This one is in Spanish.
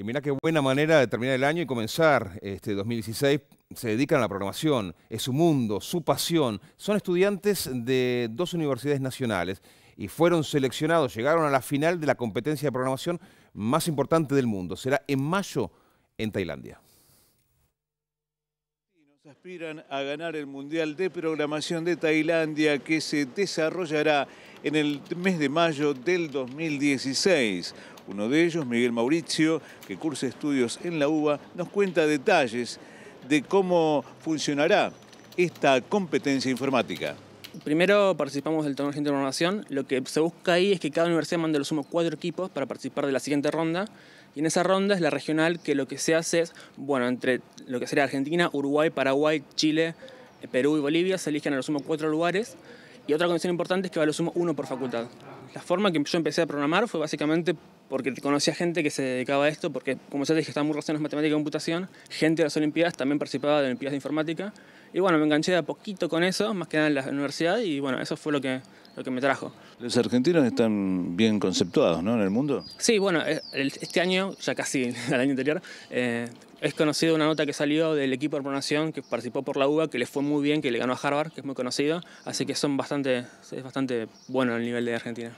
Y mira qué buena manera de terminar el año y comenzar este 2016. Se dedican a la programación, es su mundo, su pasión. Son estudiantes de dos universidades nacionales y fueron seleccionados, llegaron a la final de la competencia de programación más importante del mundo. Será en mayo en Tailandia. Aspiran a ganar el Mundial de Programación de Tailandia que se desarrollará en el mes de mayo del 2016. Uno de ellos, Miguel Mauricio, que cursa estudios en la UBA, nos cuenta detalles de cómo funcionará esta competencia informática. Primero participamos del torneo de programación. Lo que se busca ahí es que cada universidad mande los sumo cuatro equipos para participar de la siguiente ronda. Y en esa ronda es la regional que lo que se hace es, bueno, entre lo que sería Argentina, Uruguay, Paraguay, Chile, Perú y Bolivia, se eligen a los sumo cuatro lugares. Y otra condición importante es que va a lo sumo uno por facultad. La forma que yo empecé a programar fue básicamente porque conocía gente que se dedicaba a esto, porque como ya te dije, estaba muy relacionados matemática y computación, gente de las Olimpiadas también participaba de Olimpiadas de Informática, y bueno, me enganché de a poquito con eso, más que nada en la universidad, y bueno, eso fue lo que, lo que me trajo. Los argentinos están bien conceptuados, ¿no?, en el mundo. Sí, bueno, eh, este año, ya casi el año anterior, eh, es conocido una nota que salió del equipo de programación que participó por la UBA, que le fue muy bien, que le ganó a Harvard, que es muy conocido, así que son bastante, es bastante bueno el nivel de Argentina.